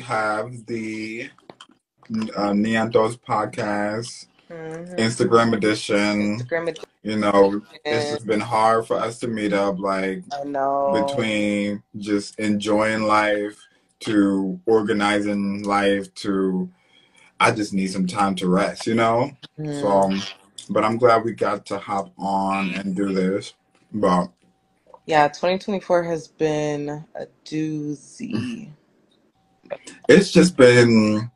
have the uh, podcast, mm-hmm. Instagram edition. Instagram edition. You know, it's just been hard for us to meet up, like I know between just enjoying life to organizing life to I just need some time to rest, you know. Mm. So, um, but I'm glad we got to hop on and do this. But yeah, 2024 has been a doozy. It's just been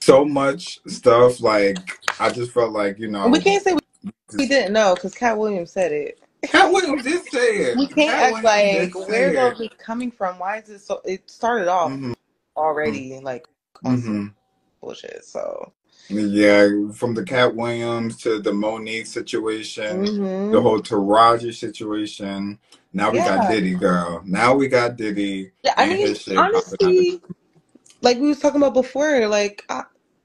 so much stuff. Like I just felt like you know we can't say we, we didn't know because Katt Williams said it. Katt Williams did say it. We can't Cat act like where's all this coming from? Why is it so? It started off mm-hmm. already mm-hmm. like mm-hmm. bullshit. So yeah, from the Katt Williams to the Mo'Nique situation, mm-hmm. the whole Taraji situation. Now we yeah. got Diddy, girl. Now we got Diddy. Yeah, I mean, honestly, like we was talking about before, like uh,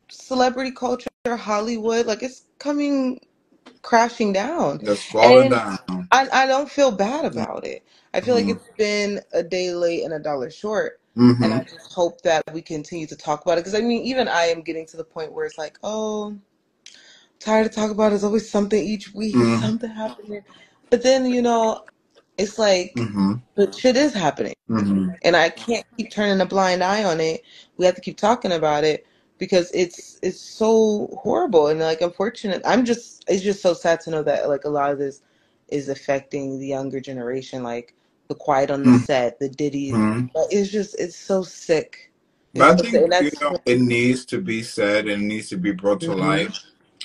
celebrity culture, Hollywood, like it's coming crashing down. It's falling and down. I, I don't feel bad about it. I feel mm-hmm. like it's been a day late and a dollar short. Mm-hmm. And I just hope that we continue to talk about it. Because I mean, even I am getting to the point where it's like, oh, tired to talk about it. There's always something each week, mm-hmm. something happening. But then, you know, it's like, mm-hmm. but shit is happening. Mm-hmm. And I can't keep turning a blind eye on it. We have to keep talking about it because it's it's so horrible and like unfortunate. I'm just it's just so sad to know that like a lot of this is affecting the younger generation. Like the quiet on the mm. set, the Diddy. Mm. It's just it's so sick. It's I think you know, it needs to be said and needs to be brought to mm-hmm. light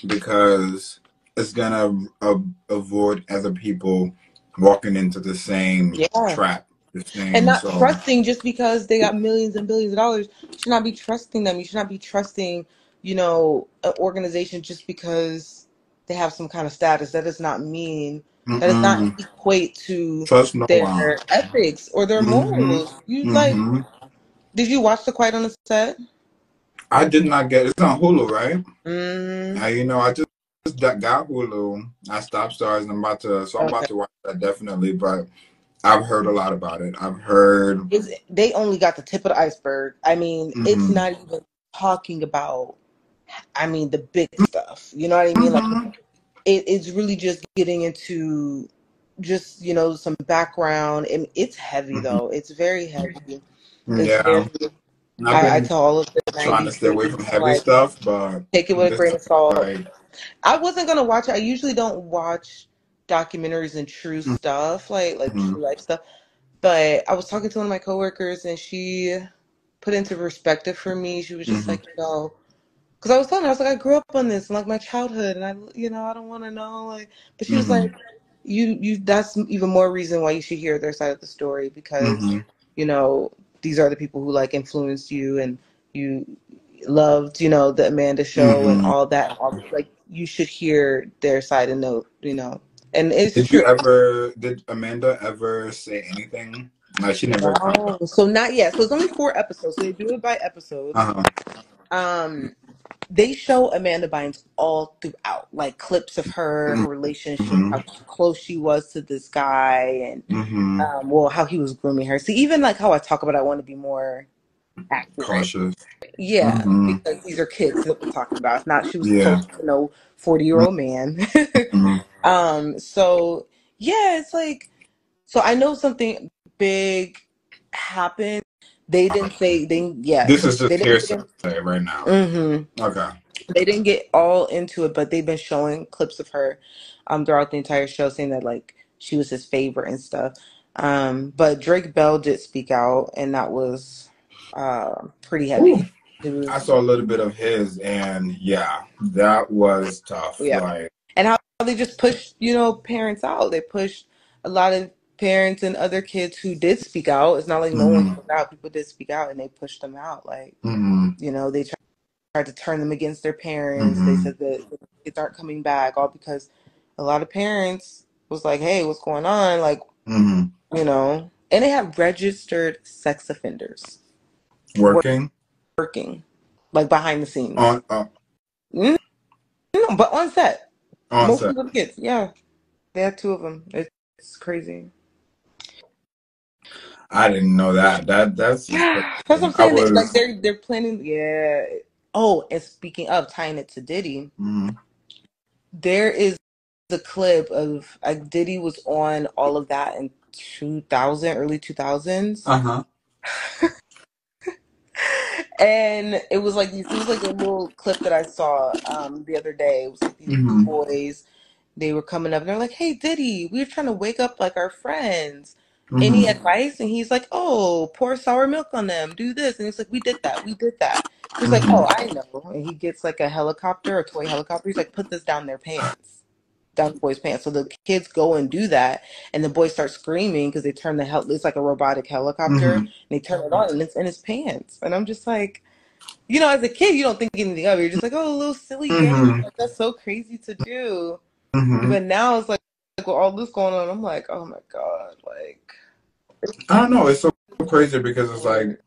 because it's gonna uh, avoid other people walking into the same yeah. trap. Same, and not so. trusting just because they got millions and billions of dollars. You should not be trusting them. You should not be trusting, you know, an organization just because they have some kind of status. That does not mean Mm-mm. That does not equate to no their one. ethics or their mm-hmm. morals. You mm-hmm. like? Did you watch The Quiet on the Set? I did not get. It's on Hulu, right? Mm. you know, I just got Hulu. I stopped stars, and I'm about to. So I'm okay. about to watch that definitely, but. I've heard a lot about it. I've heard it's, they only got the tip of the iceberg. I mean, mm-hmm. it's not even talking about. I mean, the big stuff. You know what I mean? Mm-hmm. Like it, it's really just getting into just you know some background and it's heavy mm-hmm. though it's very heavy it's yeah very, I, I, tell all of the trying to stay away from heavy like, stuff but take it with a grain of salt right. i wasn't gonna watch it i usually don't watch documentaries and true mm-hmm. stuff like like mm-hmm. true life stuff but i was talking to one of my coworkers and she put into perspective for me she was just mm-hmm. like you know because I was telling her, I was like, I grew up on this, and like my childhood, and I, you know, I don't want to know, like. But she mm-hmm. was like, you, you. That's even more reason why you should hear their side of the story because, mm-hmm. you know, these are the people who like influenced you, and you loved, you know, the Amanda show mm-hmm. and all that. All, like, you should hear their side and know, you know. And it's did true. you ever? Did Amanda ever say anything? No, she never. Oh, so not yet. So it's only four episodes. So they do it by episodes. Uh-huh. Um, they show Amanda Bynes all throughout, like clips of her, mm-hmm. relationship, mm-hmm. how close she was to this guy, and mm-hmm. um, well, how he was grooming her. See, even like how I talk about, I want to be more accurate. cautious. Yeah, mm-hmm. because these are kids that we're talking about. Not, she was yeah. close to know forty year old man. Mm-hmm. um. So yeah, it's like, so I know something big happened they didn't say they yeah. This is just hearsay right now. Mm-hmm. Okay. They didn't get all into it, but they've been showing clips of her um throughout the entire show, saying that like she was his favorite and stuff. Um, but Drake Bell did speak out, and that was uh, pretty heavy. Was, I saw a little bit of his, and yeah, that was tough. Yeah, like, and how they just pushed you know parents out. They pushed a lot of parents and other kids who did speak out. It's not like no mm-hmm. one spoke out. People did speak out and they pushed them out. Like, mm-hmm. you know, they tried, tried, to turn them against their parents. Mm-hmm. They said that the kids aren't coming back, all because a lot of parents was like, hey, what's going on? Like, mm-hmm. you know, and they have registered sex offenders working, working, like behind the scenes. On, uh, no, but on set. On Most set. of the kids, yeah. They have two of them. It's crazy. I didn't know that. That that's that's what I'm saying. Was... Like they're they're planning. Yeah. Oh, and speaking of tying it to Diddy, mm-hmm. there is the clip of like Diddy was on all of that in 2000, early 2000s. Uh huh. and it was like these. It was like a little clip that I saw um the other day. It was like these mm-hmm. boys. They were coming up and they're like, "Hey, Diddy, we are trying to wake up like our friends." Mm-hmm. Any advice? And he's like, "Oh, pour sour milk on them. Do this." And he's like, "We did that. We did that." He's like, "Oh, I know." And he gets like a helicopter, a toy helicopter. He's like, "Put this down their pants." down the boys' pants. So the kids go and do that, and the boys start screaming because they turn the hel- it's like a robotic helicopter, mm-hmm. and they turn it on, and it's in his pants. And I'm just like, you know, as a kid, you don't think anything of it. You're just like, oh, a little silly mm-hmm. game. Like, that's so crazy to do. Mm-hmm. But now it's like, like, with all this going on, I'm like, oh my god, like. I don't know. It's so crazy because it's like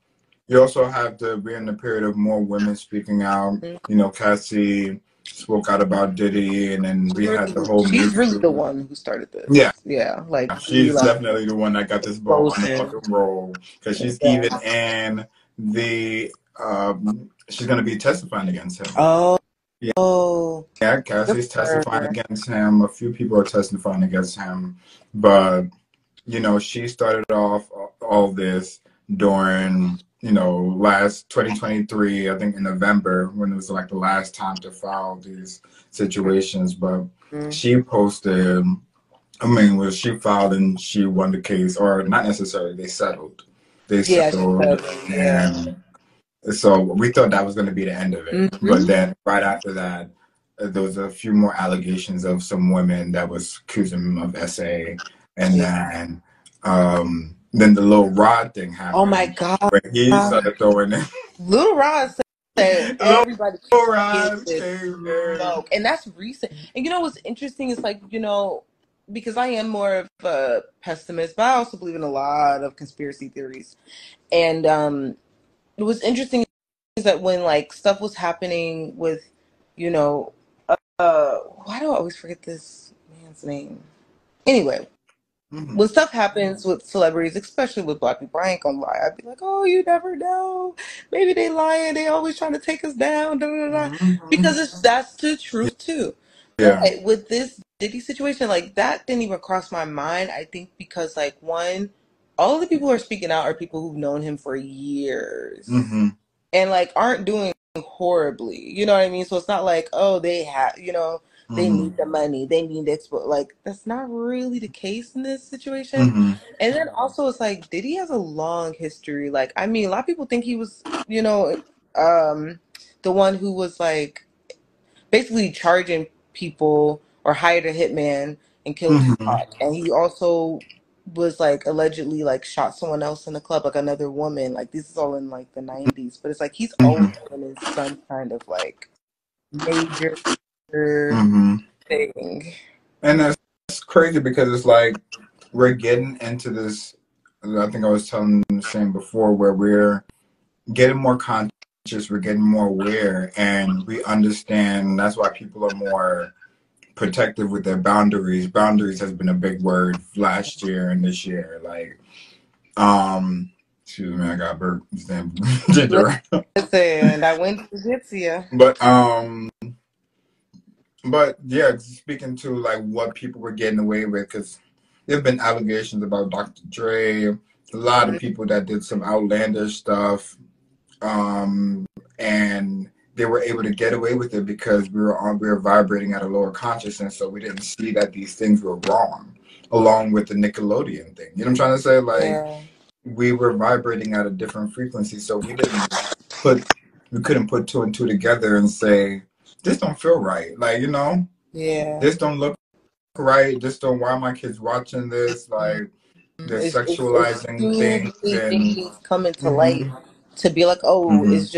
you also have to be in the period of more women speaking out. You know, Cassie spoke out about Diddy, and then we had the whole. She's really the one who started this. Yeah, yeah, like she's definitely the one that got this ball on the fucking roll because she's yeah. even in the. Um, she's gonna be testifying against him. Oh. Yeah. Oh. Yeah, Cassie's testifying against him. A few people are testifying against him, but you know, she started off all this during you know, last 2023, I think in November, when it was like the last time to file these situations. But mm-hmm. she posted, I mean, was she filed and she won the case, or not necessarily, they settled. They settled. Yeah, and so we thought that was going to be the end of it. Mm-hmm. But then right after that, there was a few more allegations of some women that was accusing him of SA. And yeah. then, um, then the Lil Rod thing happened. Oh my god! Where he started throwing it. Lil Rod said everybody Lil Rod smoke, and that's recent. And you know what's interesting is like you know because I am more of a pessimist, but I also believe in a lot of conspiracy theories. And um, it was interesting is that when like stuff was happening with, you know, uh, why do I always forget this man's name? Anyway, Mm-hmm. When stuff happens with celebrities, especially with black people, I ain't gonna lie. I'd be like, "Oh, you never know. Maybe they lying. They always trying to take us down." Da, da, da. Mm-hmm. Because it's that's the truth too. Yeah. But with this Diddy situation, like that didn't even cross my mind. I think because like one, all the people who are speaking out are people who've known him for years, mm-hmm. and like aren't doing horribly. You know what I mean? So it's not like oh they have you know they mm-hmm. need the money. They need to export. Like that's not really the case in this situation. Mm-hmm. And then also, it's like Diddy has a long history. Like I mean, a lot of people think he was, you know, um, the one who was like basically charging people or hired a hitman and killed mm-hmm. Tupac. And he also was like allegedly like shot someone else in the club, like another woman. Like this is all in like the nineties. But it's like he's mm-hmm. always doing some kind of like major mm-hmm. thing. And that's crazy because it's like we're getting into this. I think I was telling the same before, where we're getting more conscious, we're getting more aware, and we understand. That's why people are more protective with their boundaries. Boundaries has been a big word last year and this year. Like, um, excuse me, I got. Ginger. Listen, I went to Jitsia. But um, but yeah, speaking to like what people were getting away with, because there've been allegations about Dr. Dre, a lot of people that did some outlandish stuff, um, and they were able to get away with it because we were on, we were vibrating at a lower consciousness, so we didn't see that these things were wrong. Along with the Nickelodeon thing, you know what I'm trying to say? Like yeah. we were vibrating at a different frequency, so we didn't put we couldn't put two and two together and say this don't feel right. Like, you know, yeah, this don't look right. This don't. Why my kids watching this? Like, they're it's, sexualizing it's, it's things. And, things coming to mm-hmm. light to be like, oh, mm-hmm. it's just